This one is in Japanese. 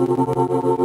どどどど。